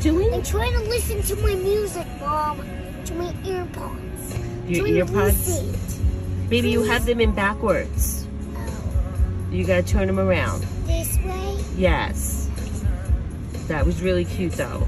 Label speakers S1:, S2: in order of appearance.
S1: Doing?
S2: I'm trying to listen to my music, Mom. To my earpods.
S1: Your earpods? Maybe you have them in backwards.
S2: Oh,
S1: You gotta turn them around.
S2: this way?
S1: Yes. That was really cute though.